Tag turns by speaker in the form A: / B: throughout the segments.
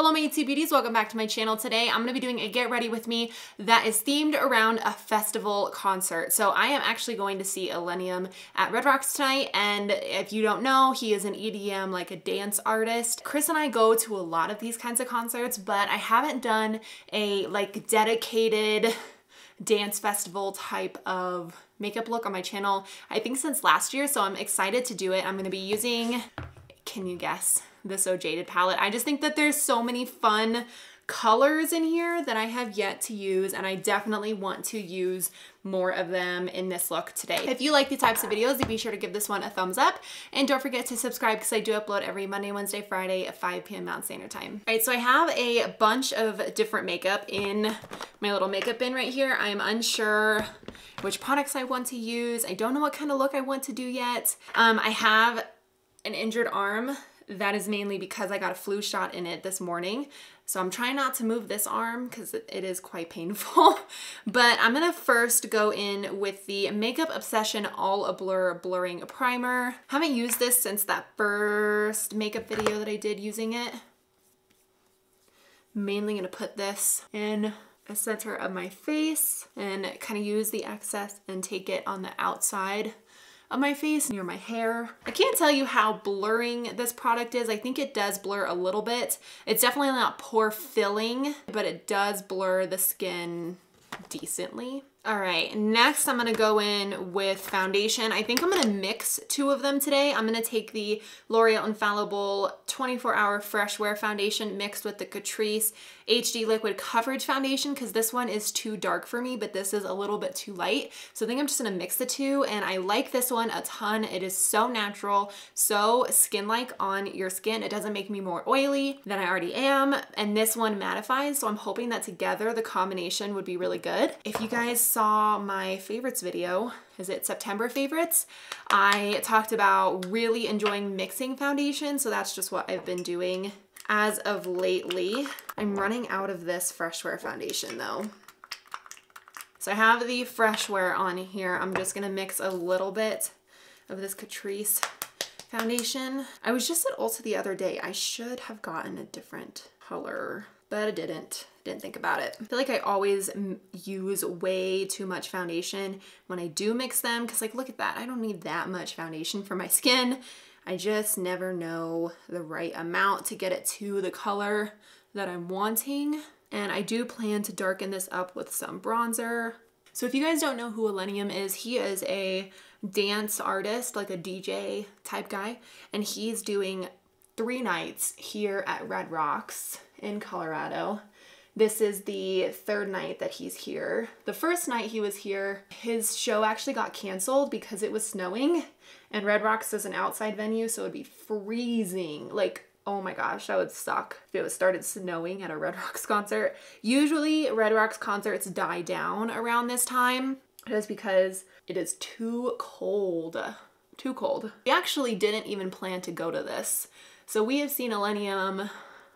A: Hello my YouTube beauties, welcome back to my channel. Today I'm gonna be doing a get ready with me that is themed around a festival concert. So I am actually going to see Illenium at Red Rocks tonight and if you don't know, he is an EDM, like a dance artist. Chris and I go to a lot of these kinds of concerts, but I haven't done a like dedicated dance festival type of makeup look on my channel, I think since last year, so I'm excited to do it. I'm gonna be using, can you guess? The So Jaded palette. I just think that there's so many fun colors in here that I have yet to use and I definitely want to use more of them in this look today. If you like these types of videos, be sure to give this one a thumbs up and don't forget to subscribe because I do upload every Monday, Wednesday, Friday at 5 p.m. Mountain Standard Time. All right, so I have a bunch of different makeup in my little makeup bin right here. I'm unsure which products I want to use. I don't know what kind of look I want to do yet. Um, I have an injured arm that is mainly because I got a flu shot in it this morning. So I'm trying not to move this arm because it is quite painful. but I'm gonna first go in with the Makeup Obsession All A Blur Blurring Primer. Haven't used this since that first makeup video that I did using it. Mainly gonna put this in the center of my face and kind of use the excess and take it on the outside of my face, near my hair. I can't tell you how blurring this product is. I think it does blur a little bit. It's definitely not pore filling, but it does blur the skin decently. All right, next I'm gonna go in with foundation. I think I'm gonna mix two of them today. I'm gonna take the L'Oreal Infallible 24 Hour Fresh Wear Foundation mixed with the Catrice HD Liquid Coverage Foundation because this one is too dark for me, but this is a little bit too light. So I think I'm just gonna mix the two and I like this one a ton. It is so natural, so skin-like on your skin. It doesn't make me more oily than I already am. And this one mattifies, so I'm hoping that together the combination would be really good. If you guys saw my favorites video, is it September favorites? I talked about really enjoying mixing foundation, so that's just what I've been doing as of lately. I'm running out of this Freshwear foundation though. So I have the Freshwear on here. I'm just gonna mix a little bit of this Catrice foundation. I was just at Ulta the other day. I should have gotten a different color, but I didn't didn't think about it. I feel like I always use way too much foundation when I do mix them because like look at that, I don't need that much foundation for my skin. I just never know the right amount to get it to the color that I'm wanting. And I do plan to darken this up with some bronzer. So if you guys don't know who Illenium is, he is a dance artist, like a DJ type guy, and he's doing three nights here at Red Rocks in Colorado. This is the third night that he's here. The first night he was here, his show actually got canceled because it was snowing and Red Rocks is an outside venue, so it'd be freezing. Like, oh my gosh, that would suck if it started snowing at a Red Rocks concert. Usually Red Rocks concerts die down around this time just because it is too cold. Too cold. We actually didn't even plan to go to this. So we have seen Illenium mm,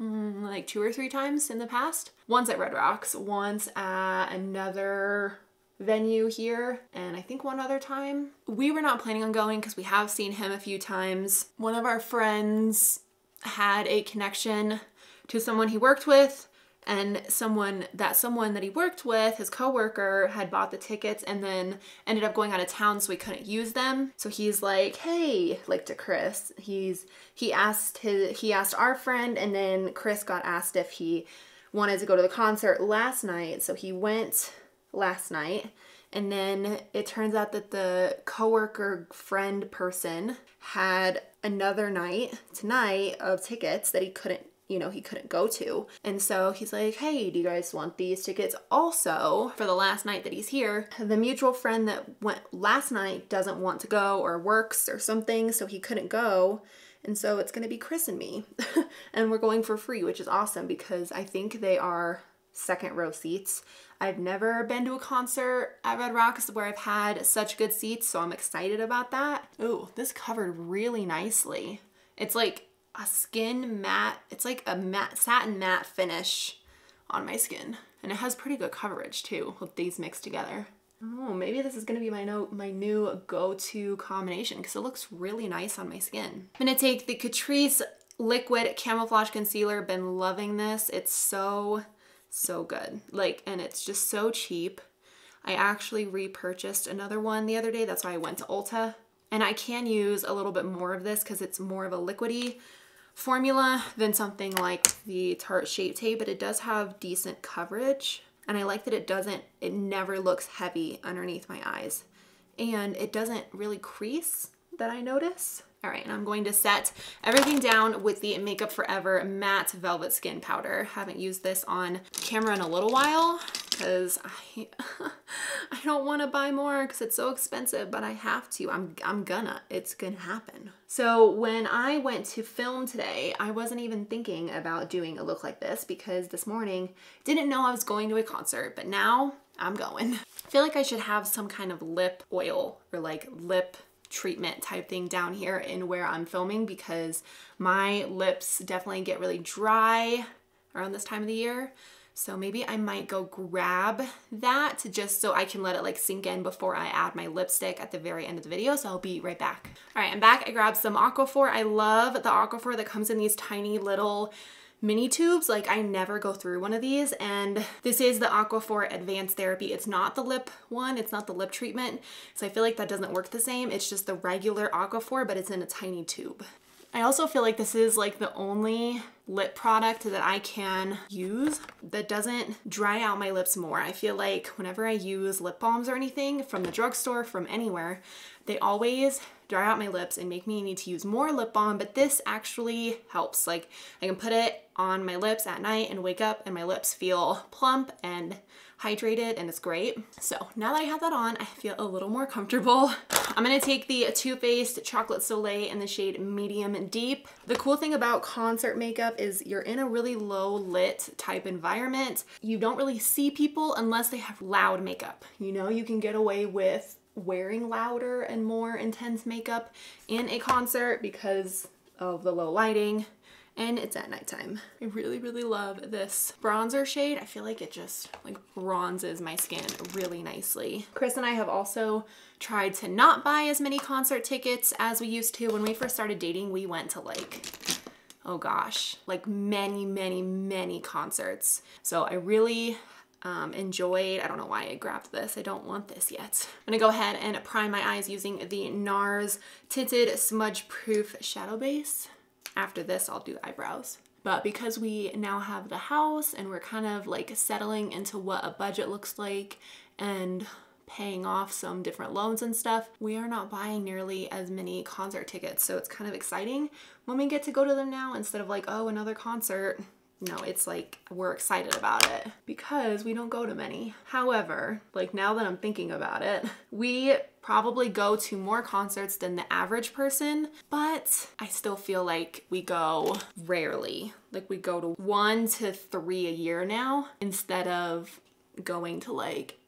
A: Mm, like two or three times in the past. Once at Red Rocks, once at another venue here and I think one other time. We were not planning on going because we have seen him a few times. One of our friends had a connection to someone he worked with and someone that someone that he worked with his coworker had bought the tickets and then ended up going out of town so he couldn't use them. So he's like hey like to chris. He's he asked his he asked our friend and then chris got asked if he wanted to go to the concert last night. So he went last night. And then it turns out that the coworker friend person had another night tonight of tickets that he couldn't you know, he couldn't go to. And so he's like, hey, do you guys want these tickets also for the last night that he's here? The mutual friend that went last night doesn't want to go or works or something, so he couldn't go. And so it's gonna be Chris and me. and we're going for free, which is awesome because I think they are second row seats. I've never been to a concert at Red Rocks where I've had such good seats, so I'm excited about that. Ooh, this covered really nicely. It's like a skin matte, it's like a matte, satin matte finish on my skin. And it has pretty good coverage too with these mixed together. Oh, maybe this is gonna be my no, my new go-to combination because it looks really nice on my skin. I'm gonna take the Catrice liquid camouflage concealer. Been loving this. It's so, so good. Like, and it's just so cheap. I actually repurchased another one the other day. That's why I went to Ulta. And I can use a little bit more of this because it's more of a liquidy formula than something like the Tarte Shape Tape, but it does have decent coverage. And I like that it doesn't, it never looks heavy underneath my eyes. And it doesn't really crease that I notice. All right, and I'm going to set everything down with the Makeup Forever Matte Velvet Skin Powder. Haven't used this on camera in a little while because I, I don't want to buy more because it's so expensive, but I have to. I'm, I'm gonna. It's gonna happen. So when I went to film today, I wasn't even thinking about doing a look like this because this morning didn't know I was going to a concert, but now I'm going. I feel like I should have some kind of lip oil or like lip treatment type thing down here in where I'm filming because my lips definitely get really dry around this time of the year. So maybe I might go grab that just so I can let it like sink in before I add my lipstick at the very end of the video. So I'll be right back. All right, I'm back. I grabbed some Aquaphor. I love the Aquaphor that comes in these tiny little mini tubes. Like I never go through one of these and this is the Aquaphor Advanced Therapy. It's not the lip one, it's not the lip treatment. So I feel like that doesn't work the same. It's just the regular Aquaphor, but it's in a tiny tube. I also feel like this is like the only lip product that I can use that doesn't dry out my lips more. I feel like whenever I use lip balms or anything from the drugstore, from anywhere, they always dry out my lips and make me need to use more lip balm, but this actually helps. Like I can put it on my lips at night and wake up and my lips feel plump and hydrated and it's great. So now that I have that on, I feel a little more comfortable. I'm gonna take the Too Faced Chocolate Soleil in the shade Medium Deep. The cool thing about concert makeup is you're in a really low lit type environment. You don't really see people unless they have loud makeup. You know, you can get away with wearing louder and more intense makeup in a concert because of the low lighting and it's at nighttime. I really, really love this bronzer shade. I feel like it just like bronzes my skin really nicely. Chris and I have also tried to not buy as many concert tickets as we used to. When we first started dating, we went to like oh gosh, like many, many, many concerts. So I really um, enjoyed. I don't know why I grabbed this. I don't want this yet. I'm gonna go ahead and prime my eyes using the NARS Tinted Smudge Proof Shadow Base. After this, I'll do eyebrows. But because we now have the house and we're kind of like settling into what a budget looks like and paying off some different loans and stuff, we are not buying nearly as many concert tickets. So it's kind of exciting when we get to go to them now instead of like, oh, another concert no, it's like we're excited about it because we don't go to many. However, like now that I'm thinking about it, we probably go to more concerts than the average person, but I still feel like we go rarely. Like we go to one to three a year now instead of going to like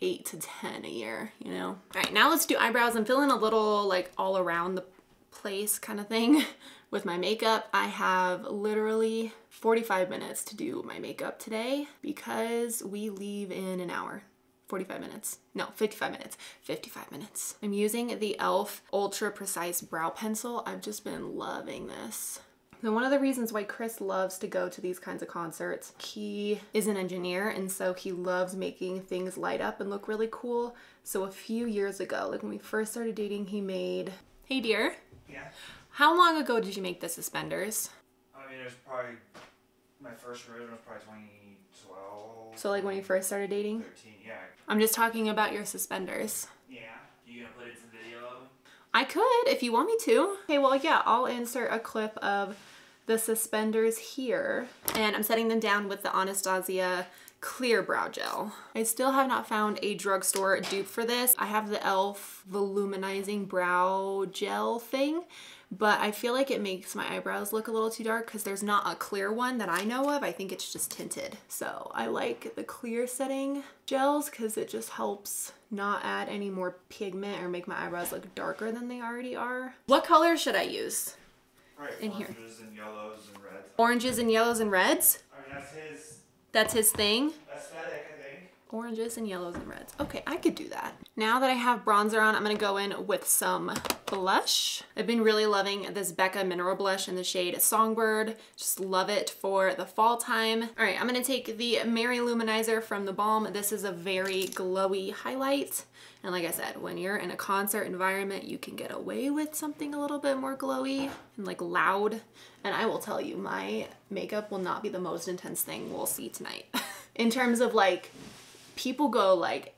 A: eight to 10 a year, you know? All right, now let's do eyebrows. I'm feeling a little like all around the place kind of thing with my makeup. I have literally 45 minutes to do my makeup today because we leave in an hour. 45 minutes. No, 55 minutes. 55 minutes. I'm using the e.l.f. Ultra Precise Brow Pencil. I've just been loving this. And one of the reasons why Chris loves to go to these kinds of concerts, he is an engineer and so he loves making things light up and look really cool. So a few years ago, like when we first started dating, he made, hey dear.
B: Yeah.
A: How long ago did you make the suspenders?
B: I mean, it was probably my first version was probably 2012.
A: So like when you first started dating?
B: 13, yeah.
A: I'm just talking about your suspenders.
B: Yeah. You gonna put in some video of them?
A: I could if you want me to. Okay, well, yeah, I'll insert a clip of the suspenders here. And I'm setting them down with the Anastasia clear brow gel. I still have not found a drugstore dupe for this. I have the e.l.f. voluminizing brow gel thing, but I feel like it makes my eyebrows look a little too dark because there's not a clear one that I know of. I think it's just tinted. So I like the clear setting gels because it just helps not add any more pigment or make my eyebrows look darker than they already are. What color should I use?
B: Right,
A: In here.
B: oranges and yellows and reds.
A: Oranges and yellows and reds?
B: That's his
A: That's his thing? Oranges and yellows and reds. Okay, I could do that. Now that I have bronzer on, I'm gonna go in with some blush. I've been really loving this Becca Mineral Blush in the shade Songbird. Just love it for the fall time. All right, I'm gonna take the Mary Lou Manizer from the Balm. This is a very glowy highlight. And like I said, when you're in a concert environment, you can get away with something a little bit more glowy and like loud. And I will tell you, my makeup will not be the most intense thing we'll see tonight. in terms of like, people go like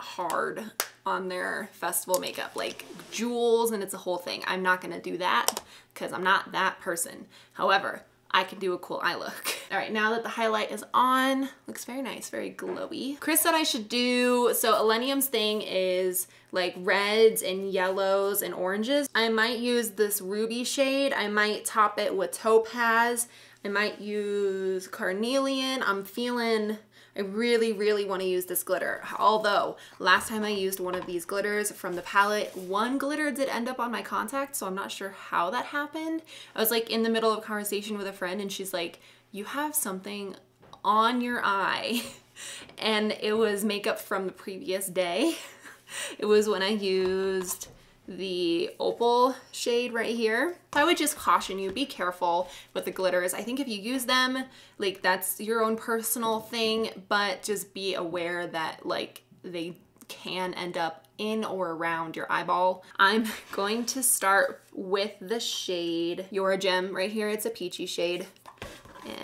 A: hard on their festival makeup, like jewels and it's a whole thing. I'm not gonna do that because I'm not that person. However, I can do a cool eye look. All right, now that the highlight is on, looks very nice, very glowy. Chris said I should do, so Illenium's thing is like reds and yellows and oranges. I might use this ruby shade. I might top it with topaz. I might use carnelian. I'm feeling I really, really want to use this glitter. Although, last time I used one of these glitters from the palette, one glitter did end up on my contact, so I'm not sure how that happened. I was like in the middle of a conversation with a friend and she's like, you have something on your eye. and it was makeup from the previous day. it was when I used the opal shade right here. I would just caution you, be careful with the glitters. I think if you use them, like that's your own personal thing, but just be aware that like they can end up in or around your eyeball. I'm going to start with the shade Your Gem right here. It's a peachy shade.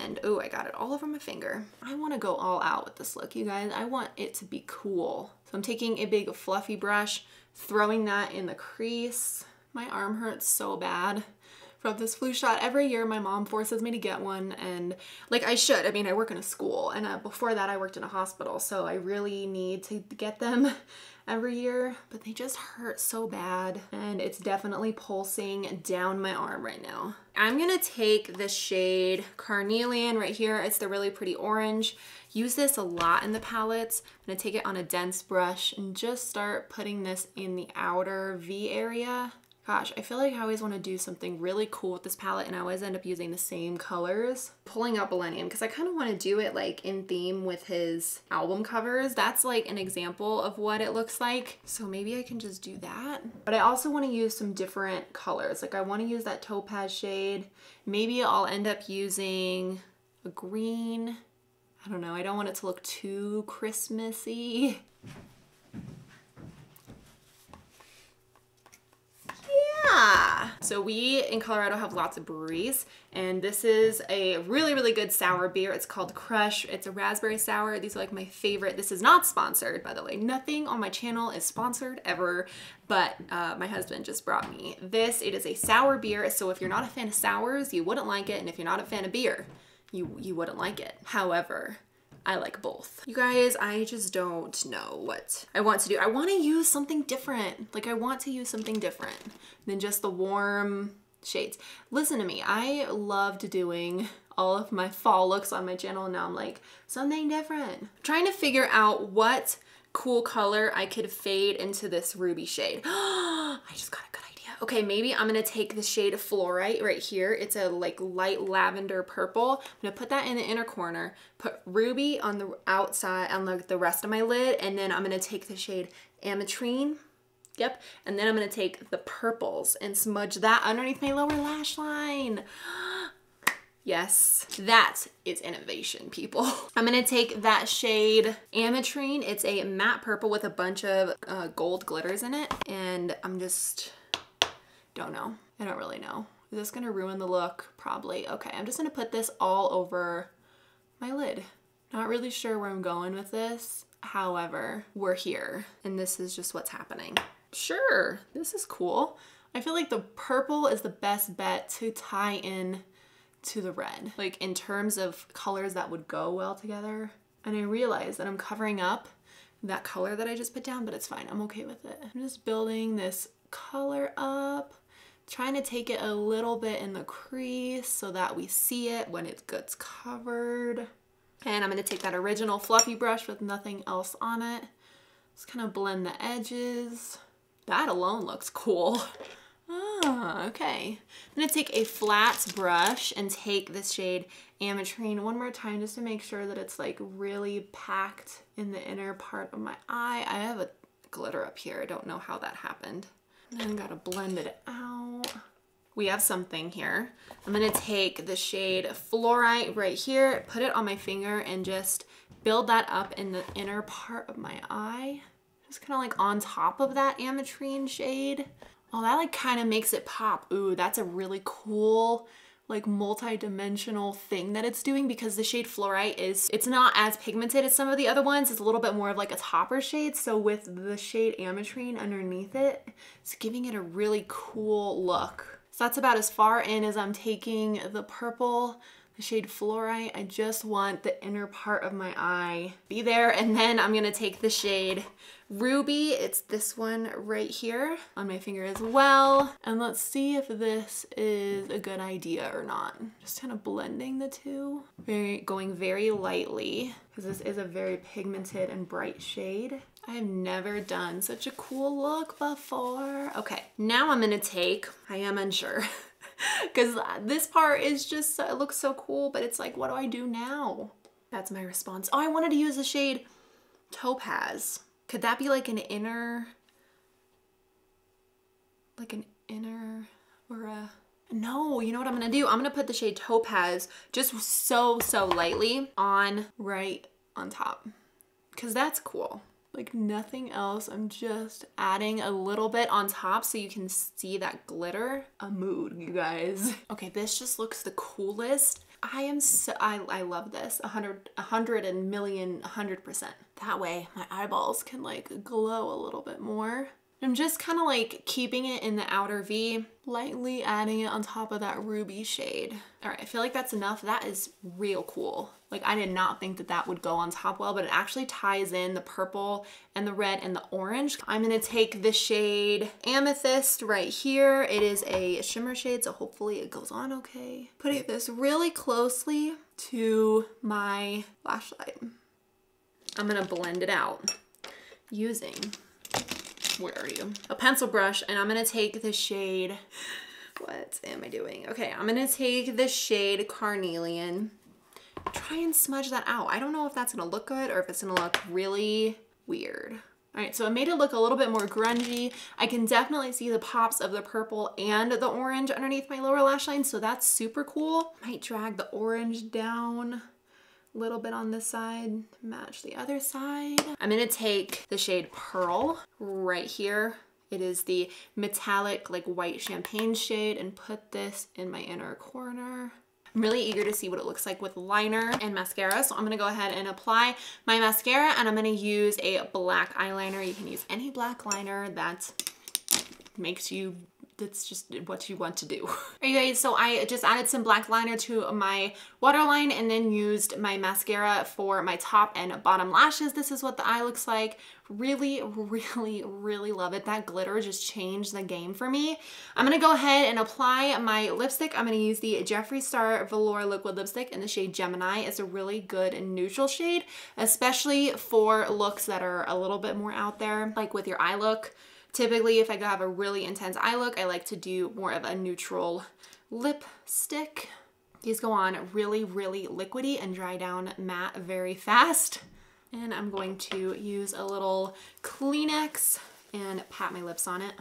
A: And oh, I got it all over my finger. I want to go all out with this look, you guys. I want it to be cool. So I'm taking a big fluffy brush, throwing that in the crease. My arm hurts so bad from this flu shot. Every year my mom forces me to get one and like I should. I mean, I work in a school and uh, before that I worked in a hospital. So I really need to get them every year, but they just hurt so bad and it's definitely pulsing down my arm right now. I'm gonna take the shade Carnelian right here. It's the really pretty orange. Use this a lot in the palettes. I'm gonna take it on a dense brush and just start putting this in the outer V area. Gosh, I feel like I always want to do something really cool with this palette and I always end up using the same colors. Pulling out Illenium because I kind of want to do it like in theme with his album covers. That's like an example of what it looks like. So maybe I can just do that. But I also want to use some different colors. Like I want to use that topaz shade. Maybe I'll end up using a green. I don't know. I don't want it to look too Christmassy. Yeah. So we in Colorado have lots of breweries and this is a really, really good sour beer. It's called Crush. It's a raspberry sour. These are like my favorite. This is not sponsored, by the way. Nothing on my channel is sponsored ever, but uh, my husband just brought me this. It is a sour beer. So if you're not a fan of sours, you wouldn't like it. And if you're not a fan of beer, you, you wouldn't like it. However, I like both. You guys, I just don't know what I want to do. I want to use something different. Like I want to use something different than just the warm shades. Listen to me, I loved doing all of my fall looks on my channel and now I'm like, something different. I'm trying to figure out what cool color I could fade into this ruby shade. I just got a good Okay, maybe I'm gonna take the shade Fluorite right here. It's a like light lavender purple. I'm gonna put that in the inner corner, put Ruby on the outside, on the, the rest of my lid, and then I'm gonna take the shade Ametrine. Yep, and then I'm gonna take the purples and smudge that underneath my lower lash line. Yes, that is innovation, people. I'm gonna take that shade Ametrine. It's a matte purple with a bunch of uh, gold glitters in it. And I'm just don't know. I don't really know. Is this gonna ruin the look? Probably. Okay, I'm just gonna put this all over my lid. Not really sure where I'm going with this. However, we're here and this is just what's happening. Sure, this is cool. I feel like the purple is the best bet to tie in to the red. Like in terms of colors that would go well together. And I realize that I'm covering up that color that I just put down, but it's fine. I'm okay with it. I'm just building this color up trying to take it a little bit in the crease so that we see it when it gets covered. And I'm gonna take that original fluffy brush with nothing else on it. Just kind of blend the edges. That alone looks cool. Ah, okay. I'm gonna take a flat brush and take this shade Ametrine one more time just to make sure that it's like really packed in the inner part of my eye. I have a glitter up here. I don't know how that happened. And then gotta blend it out. We have something here. I'm gonna take the shade Fluorite right here, put it on my finger and just build that up in the inner part of my eye. Just kind of like on top of that ametrine shade. Oh, that like kind of makes it pop. Ooh, that's a really cool like multi-dimensional thing that it's doing because the shade Fluorite is, it's not as pigmented as some of the other ones. It's a little bit more of like a topper shade. So with the shade Ametrine underneath it, it's giving it a really cool look. So that's about as far in as I'm taking the purple the shade Fluorite. I just want the inner part of my eye be there. And then I'm gonna take the shade Ruby. It's this one right here on my finger as well. And let's see if this is a good idea or not. Just kind of blending the two. Very, going very lightly because this is a very pigmented and bright shade. I've never done such a cool look before. Okay, now I'm gonna take, I am unsure, because uh, this part is just, it looks so cool, but it's like, what do I do now? That's my response. Oh, I wanted to use the shade Topaz. Could that be like an inner, like an inner or a, no, you know what I'm gonna do? I'm gonna put the shade Topaz just so, so lightly on right on top because that's cool like nothing else. I'm just adding a little bit on top so you can see that glitter. A mood, you guys. Okay, this just looks the coolest. I am so, I, I love this. A hundred, a hundred and million, a hundred percent. That way my eyeballs can like glow a little bit more. I'm just kind of like keeping it in the outer V, lightly adding it on top of that ruby shade. All right, I feel like that's enough. That is real cool. Like I did not think that that would go on top well, but it actually ties in the purple and the red and the orange. I'm gonna take the shade Amethyst right here. It is a shimmer shade, so hopefully it goes on okay. Putting this really closely to my lash line. I'm gonna blend it out using where are you? A pencil brush and I'm gonna take the shade, what am I doing? Okay, I'm gonna take the shade Carnelian, try and smudge that out. I don't know if that's gonna look good or if it's gonna look really weird. All right, so I made it look a little bit more grungy. I can definitely see the pops of the purple and the orange underneath my lower lash line, so that's super cool. Might drag the orange down little bit on this side, match the other side. I'm gonna take the shade Pearl right here. It is the metallic like white champagne shade and put this in my inner corner. I'm really eager to see what it looks like with liner and mascara. So I'm gonna go ahead and apply my mascara and I'm gonna use a black eyeliner. You can use any black liner that makes you that's just what you want to do. Alright guys, so I just added some black liner to my waterline and then used my mascara for my top and bottom lashes. This is what the eye looks like. Really, really, really love it. That glitter just changed the game for me. I'm gonna go ahead and apply my lipstick. I'm gonna use the Jeffree Star Velour Liquid Lipstick in the shade Gemini. It's a really good neutral shade, especially for looks that are a little bit more out there, like with your eye look. Typically, if I go have a really intense eye look, I like to do more of a neutral lipstick. These go on really, really liquidy and dry down matte very fast. And I'm going to use a little Kleenex and pat my lips on it.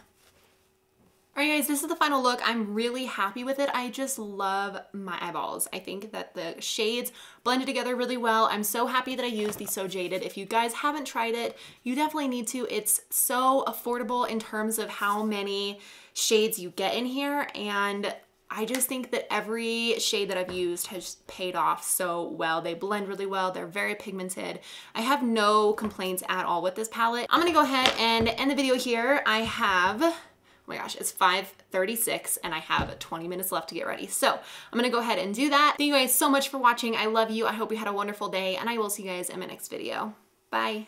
A: Alright guys, this is the final look. I'm really happy with it. I just love my eyeballs. I think that the shades blended together really well. I'm so happy that I used the So Jaded. If you guys haven't tried it, you definitely need to. It's so affordable in terms of how many shades you get in here and I just think that every shade that I've used has paid off so well. They blend really well. They're very pigmented. I have no complaints at all with this palette. I'm gonna go ahead and end the video here. I have my gosh, it's 5.36 and I have 20 minutes left to get ready. So I'm gonna go ahead and do that. Thank you guys so much for watching. I love you. I hope you had a wonderful day and I will see you guys in my next video. Bye.